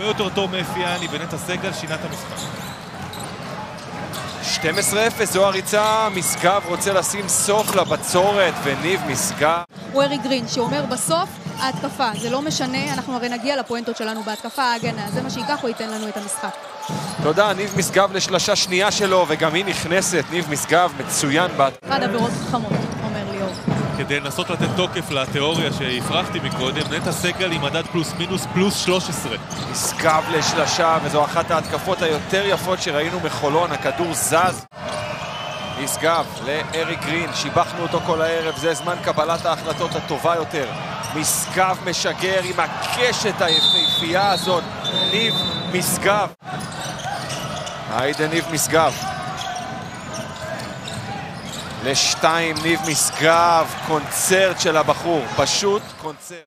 הרבה יותר טוב מאפיאני, בנטע סגל שינה את המשחק. 12-0, זו הריצה, משגב רוצה לשים סוף לבצורת, וניב משגב. הוא ארי גרין, שאומר בסוף ההתקפה, זה לא משנה, אנחנו הרי נגיע לפואנטות שלנו בהתקפה, ההגנה, זה מה שייקח, הוא ייתן לנו את המשחק. תודה, ניב משגב לשלשה שנייה שלו, וגם היא נכנסת, ניב משגב מצוין. אחד עבירות חכמות. כדי לנסות לתת תוקף לתיאוריה שהפרחתי מקודם, נטע סגל עם מדד פלוס מינוס פלוס 13. משגב לשלשה, וזו אחת ההתקפות היותר יפות שראינו מחולון, הכדור זז. משגב לארי גרין, שיבחנו אותו כל הערב, זה זמן קבלת ההחלטות הטובה יותר. משגב משגר עם הקשת היפהפייה הזאת, ניב משגב. היידה ניב משגב. לשתיים ניב משגב, קונצרט של הבחור, פשוט קונצרט.